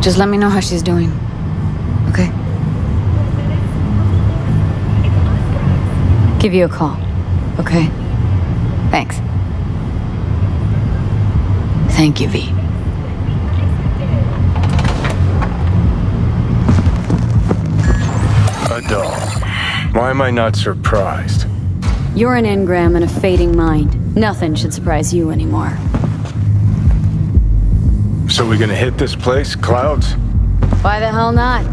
Just let me know how she's doing. Okay? Give you a call. Okay? Thanks. Thank you, V. A doll. Why am I not surprised? You're an engram and a fading mind. Nothing should surprise you anymore. So we're gonna hit this place, Clouds? Why the hell not?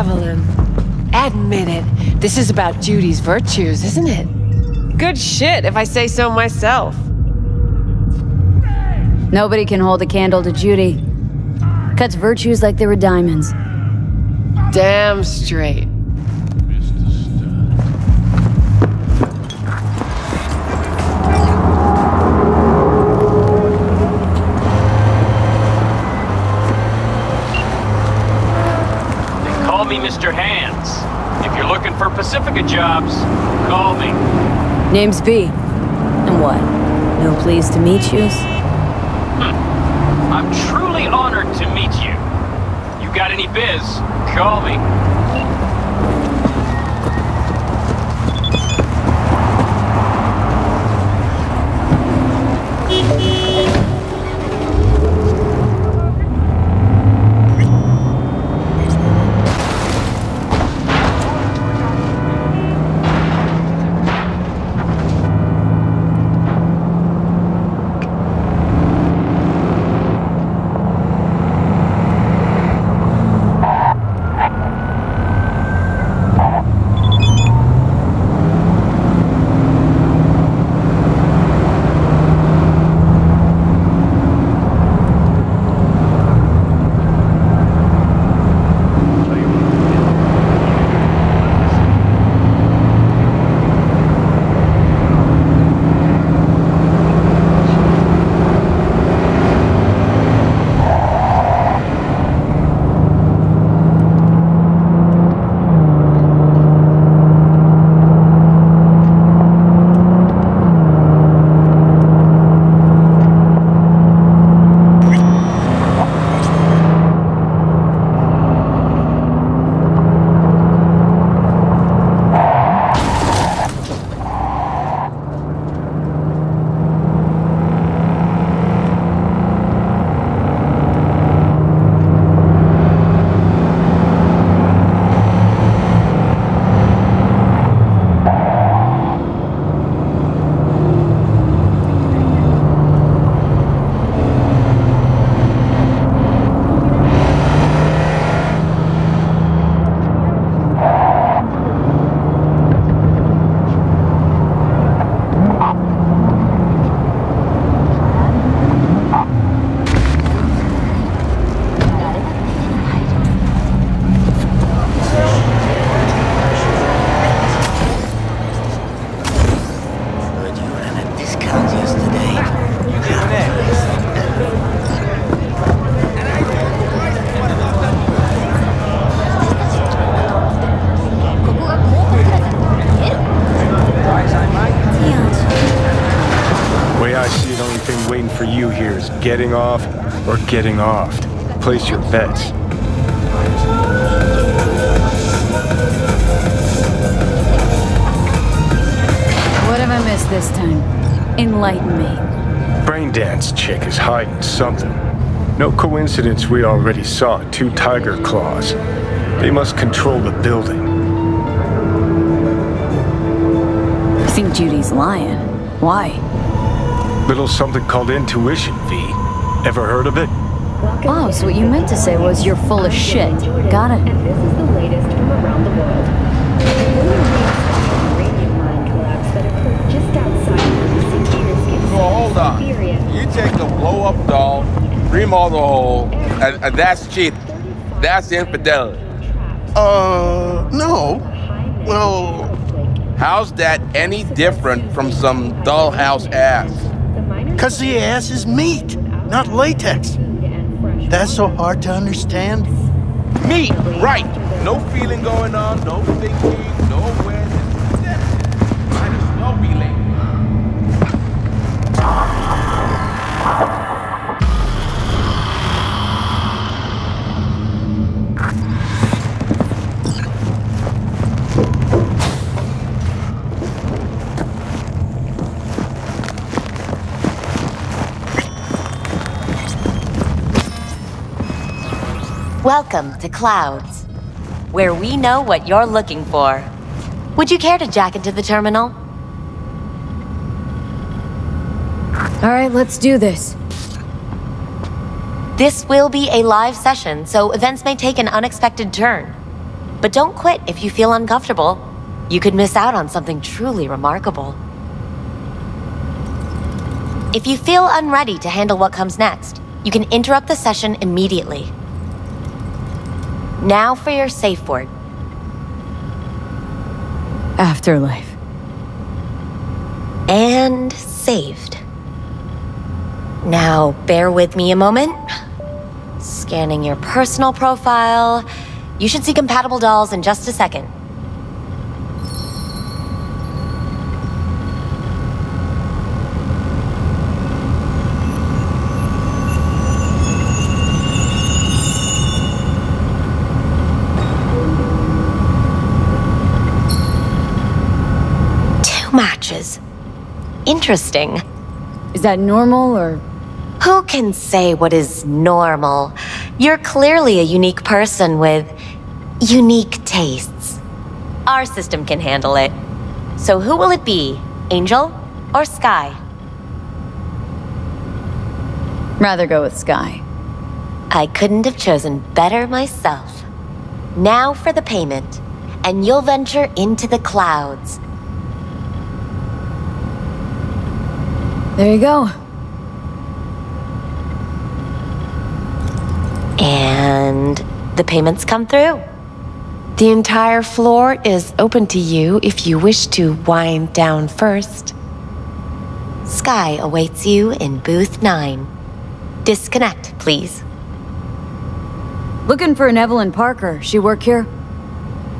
Evelyn. Admit it. This is about Judy's virtues, isn't it? Good shit, if I say so myself. Nobody can hold a candle to Judy. Cuts virtues like they were diamonds. Damn straight. Jobs, call me. Name's V. And what? No pleased to meet yous? I'm truly honored to meet you. You got any biz, call me. Getting off or getting offed. Place your bets. What have I missed this time? Enlighten me. Braindance chick is hiding something. No coincidence we already saw two Tyger Claws. They must control the building. I think Judy's lying. Why? Little something called intuition, V. Ever heard of it? Oh, so what you meant to say was you're full of shit. Got it. And this is the latest from around the world. Uranium mine collapse that occurred just outside of St. Petersburg, Well, hold on. You take the blow up doll, remodel the hole, and, and that's cheap. That's infidelity. Uh, no. Well, How's that any different from some dollhouse ass? Because the ass is meat, not latex. That's so hard to understand. Meat, right. No feeling going on, no thinking, no awareness. Welcome to Clouds, where we know what you're looking for. Would you care to jack into the terminal? All right, let's do this. This will be a live session, so events may take an unexpected turn. But don't quit if you feel uncomfortable. You could miss out on something truly remarkable. If you feel unready to handle what comes next, you can interrupt the session immediately. Now for your safe word. Afterlife. And saved. Now, bear with me a moment. Scanning your personal profile. You should see compatible dolls in just a second. Two matches. Interesting. Is that normal or Who can say what is normal? You're clearly a unique person with unique tastes. Our system can handle it. So who will it be? Angel or Sky? rather go with Sky? I couldn't have chosen better myself. Now for the payment, and you'll venture into the clouds. There you go. And the payments come through. The entire floor is open to you if you wish to wind down first. Sky awaits you in booth 9. Disconnect, please. Looking for an Evelyn Parker. She work here?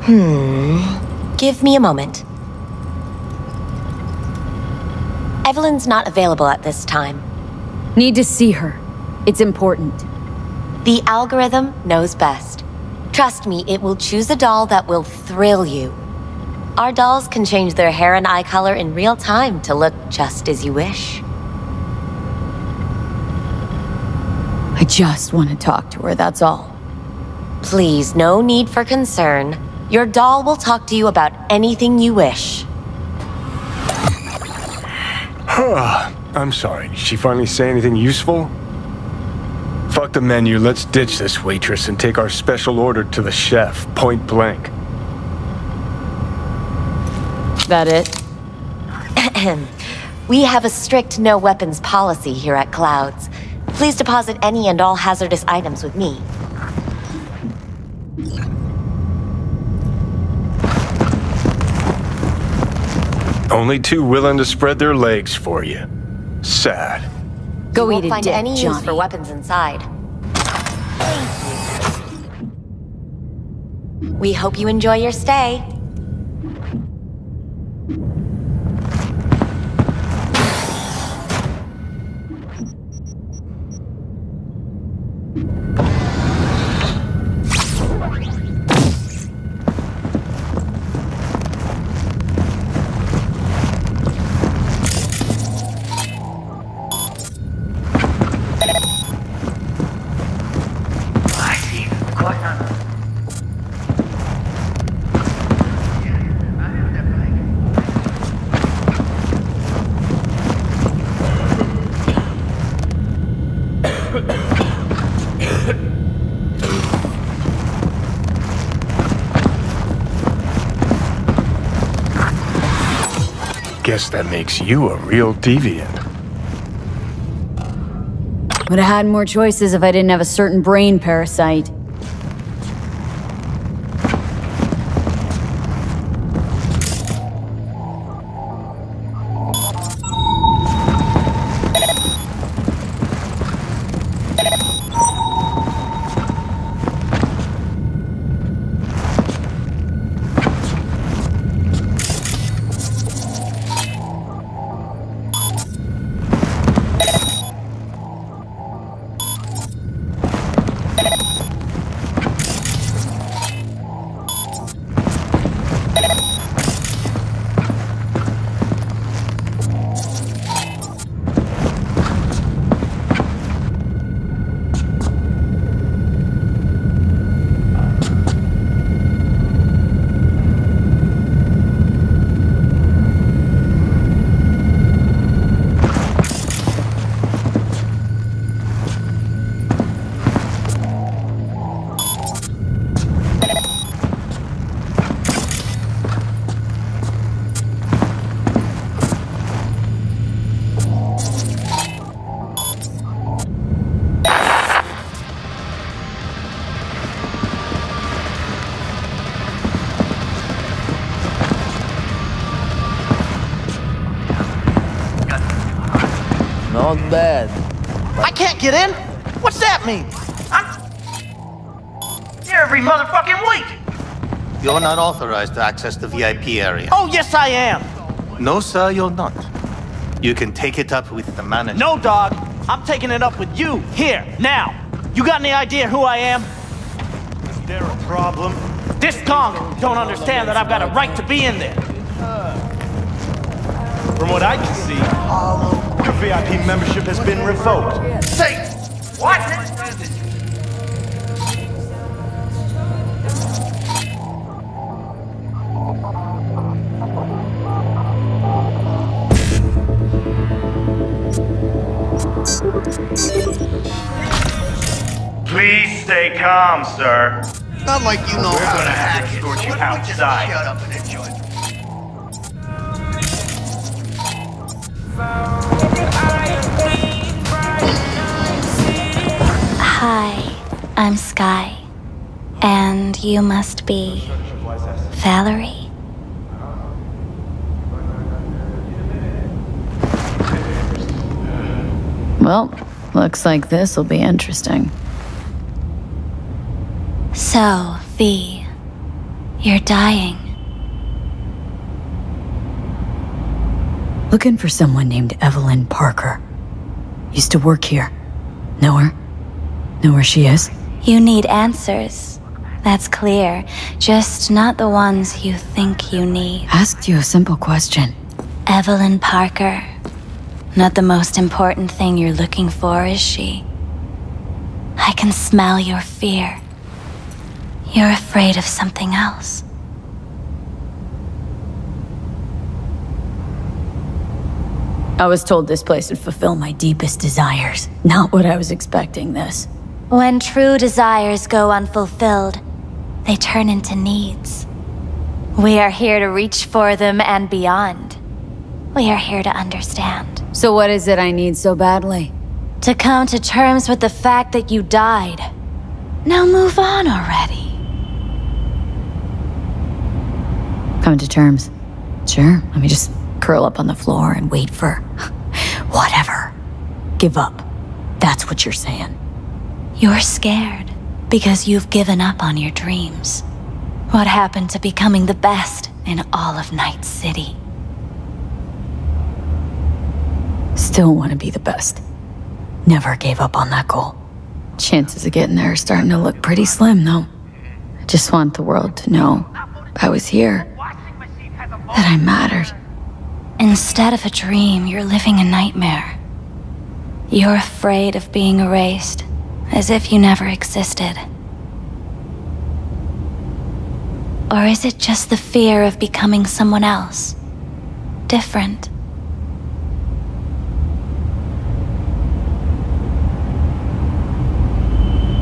Hmm. Give me a moment. Evelyn's not available at this time. Need to see her. It's important. The algorithm knows best. Trust me, it will choose a doll that will thrill you. Our dolls can change their hair and eye color in real time to look just as you wish. I just want to talk to her, that's all. Please, no need for concern. Your doll will talk to you about anything you wish. I'm sorry. Did she finally say anything useful? Fuck the menu. Let's ditch this waitress and take our special order to the chef, point blank. That it? we have a strict no weapons policy here at Clouds. Please deposit any and all hazardous items with me. Only two willing to spread their legs for you. Sad. Go you eat won't a find dick, any use for weapons inside. We hope you enjoy your stay. Guess that makes you a real deviant. Would have had more choices if I didn't have a certain brain parasite. What's that? I'm... Here every motherfucking week! You're not authorized to access the VIP area. Oh, yes I am! No, sir, you're not. You can take it up with the manager. No, dog. I'm taking it up with you, here, now. You got any idea who I am? Is there a problem? This gonk don't understand that I've got a right to be in there. From what I can see, your VIP membership has been revoked. Say, what? Stay calm, sir. Not like you know We're how gonna to have hack to it. escort you Why just outside. Shut up and enjoy. Hi, I'm Sky. And you must be. Valerie? Well, looks like this will be interesting. So, V, you're dying. Looking for someone named Evelyn Parker. Used to work here. Know her? Know where she is? You need answers. That's clear. Just not the ones you think you need. Asked you a simple question. Evelyn Parker. Not the most important thing you're looking for, is she? I can smell your fear. You're afraid of something else. I was told this place would fulfill my deepest desires. Not what I was expecting this. When true desires go unfulfilled, they turn into needs. We are here to reach for them and beyond. We are here to understand. So what is it I need so badly? To come to terms with the fact that you died. Now move on already. Come to terms. Sure, let me just curl up on the floor and wait for. whatever. Give up. That's what you're saying. You're scared because you've given up on your dreams. What happened to becoming the best in all of Night City? Still want to be the best. Never gave up on that goal. Chances of getting there are starting to look pretty slim, though. I just want the world to know I was here. That I mattered. Instead of a dream, you're living a nightmare. You're afraid of being erased, as if you never existed. Or is it just the fear of becoming someone else? Different.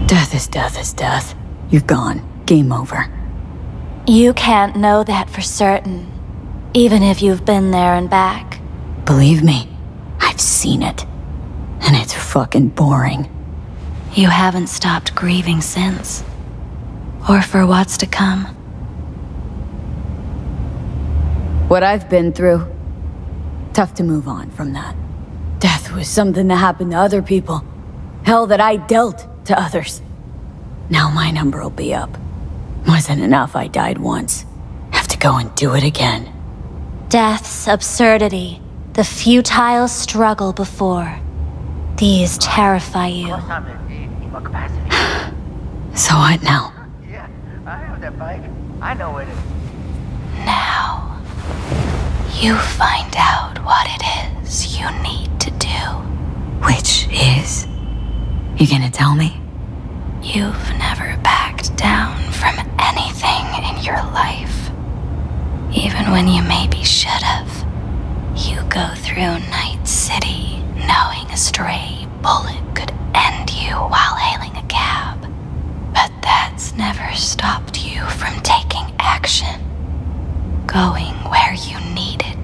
Death is death is death. You're gone. Game over. You can't know that for certain, even if you've been there and back. Believe me, I've seen it. And it's fucking boring. You haven't stopped grieving since. Or for what's to come. What I've been through, tough to move on from that. Death was something that happened to other people. Hell that I dealt to others. Now my number will be up. Wasn't enough I died once. Have to go and do it again. Death's absurdity, the futile struggle before. These terrify you. So what now? I have that bike. I know it is. Now, you find out what it is you need to do. Which is? You gonna tell me? You've never backed down from anything in your life. Even when you maybe should have. You go through Night City knowing a stray bullet could end you while hailing a cab. But that's never stopped you from taking action. Going where you needed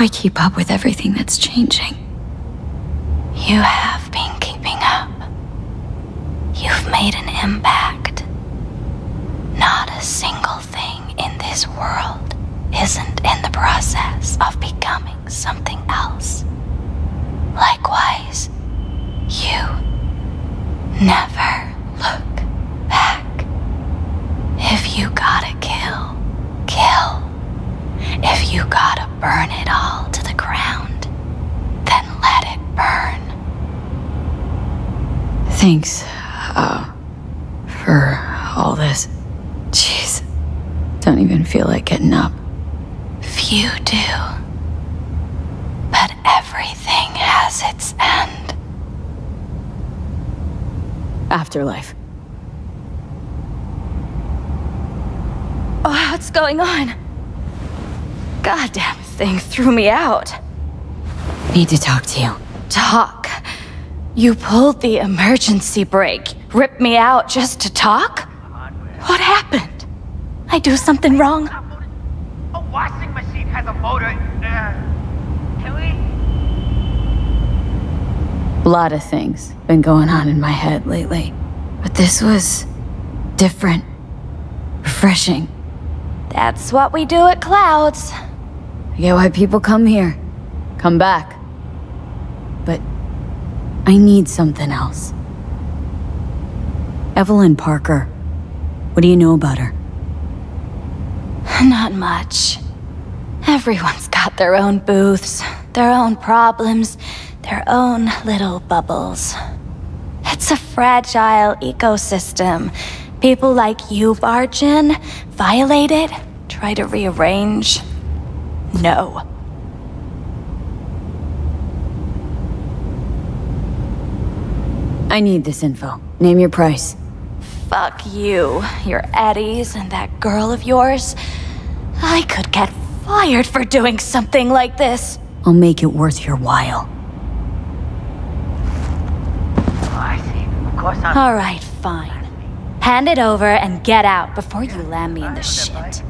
I keep up with everything that's changing? You have been keeping up. You've made an impact. Not a single thing in this world isn't in the process of becoming something else. Likewise, you never look back. If you gotta kill, kill. If you gotta burn it all to the ground, then let it burn. Thanks, uh, for all this. Jeez. Don't even feel like getting up. Few do. But everything has its end. Afterlife. Oh, what's going on? Goddamn threw me out. Need to talk to you. Talk? You pulled the emergency brake, ripped me out just to talk? What happened? I do something wrong? A washing machine has a motor. Uh, can we? A lot of things been going on in my head lately. But this was different. Refreshing. That's what we do at Clouds. I get why people come here. Come back. But I need something else. Evelyn Parker. What do you know about her? Not much. Everyone's got their own booths, their own problems, their own little bubbles. It's a fragile ecosystem. People like you barge in, violate it, try to rearrange. No. I need this info. Name your price. Fuck you, your Eddies, and that girl of yours. I could get fired for doing something like this. I'll make it worth your while. Oh, I see. Of course I'm. All right, fine. Hand it over and get out before you land me in the shit.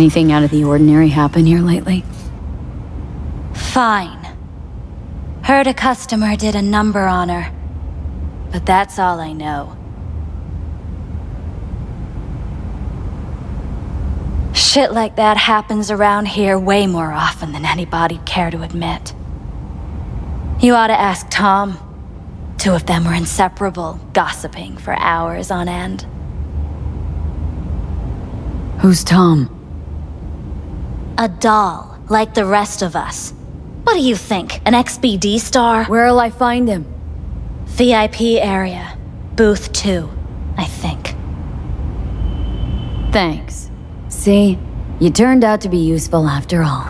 I know it. Anything out of the ordinary happen here lately? Fine. Heard a customer did a number on her. But that's all I know. Shit like that happens around here way more often than anybody'd care to admit. You ought to ask Tom. Two of them were inseparable, gossiping for hours on end. Who's Tom? A doll, like the rest of us. What do you think, an XBD star? Where'll I find him? VIP area. Booth 2, I think. Thanks. See? You turned out to be useful after all.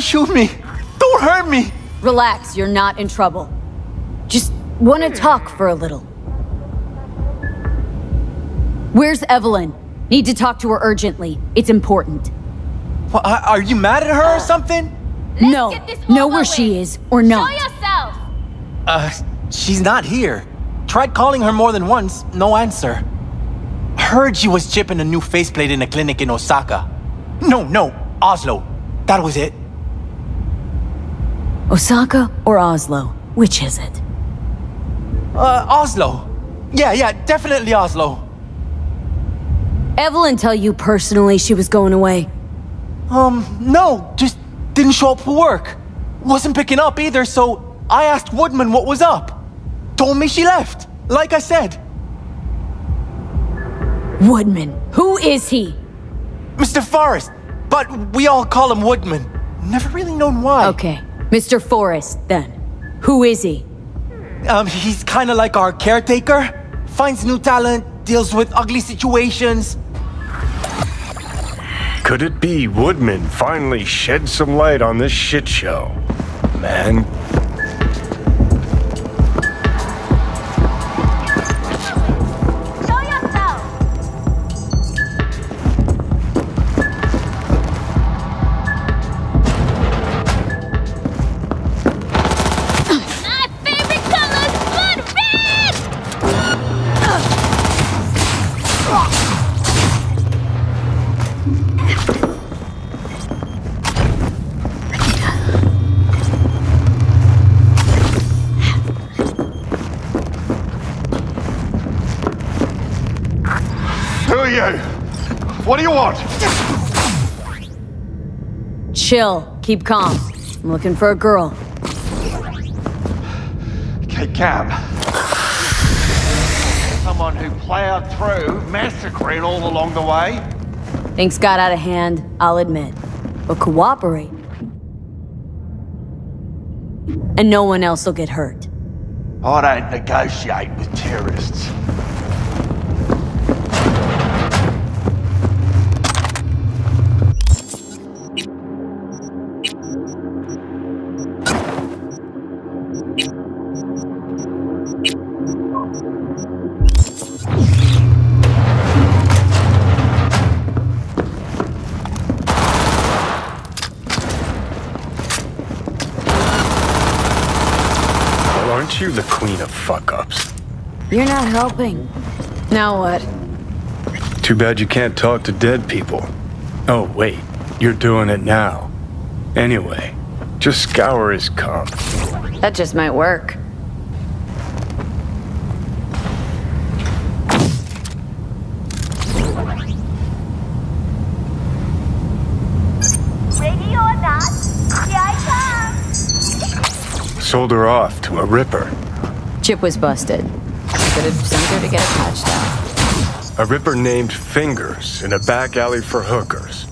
Don't, don't shoot me. Don't hurt me. Relax, you're not in trouble. Just want to talk for a little. Where's Evelyn? Need to talk to her urgently. It's important. What, are are you mad at her or something? no, know where she is or not. yourself! Uh, she's not here. Tried calling her more than once, no answer. Heard she was chipping a new faceplate in a clinic in Osaka. No, no, Oslo. That was it. Osaka or Oslo? Which is it? Uh, Oslo. Yeah, yeah, definitely Oslo. Evelyn tell you personally she was going away? Um, no, just didn't show up for work. Wasn't picking up either, so I asked Woodman what was up. Told me she left, like I said. Woodman. Who is he? Mr. Forrest, but we all call him Woodman. Never really known why. Okay. Mr. Forrest, then. Who is he? Um, he's kind of like our caretaker. Finds new talent, deals with ugly situations. Could it be Woodman finally shed some light on this shit show? Man, Chill. Keep calm. I'm looking for a girl. Okay, Cam. Someone who plowed through, massacring all along the way. Things got out of hand, I'll admit. But cooperate. And no one else will get hurt. I don't negotiate with terrorists. You're not helping. Now what? Too bad you can't talk to dead people. Oh, wait. You're doing it now. Anyway, just scour his comp. That just might work. Ready or not, here I. Sold her off to a ripper. Chip was busted. To get patched up. A ripper named Fingers in a back alley for hookers.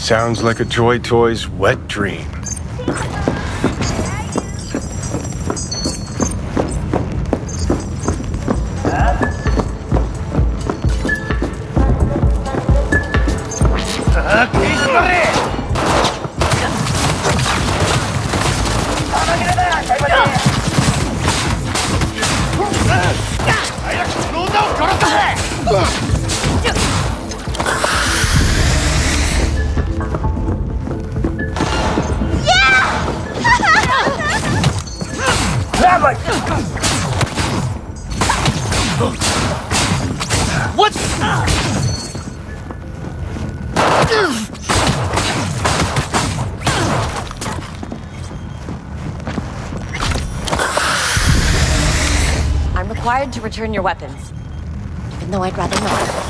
Sounds like a Joy Toy's wet dream. I'm required to return your weapons. Even though I'd rather not.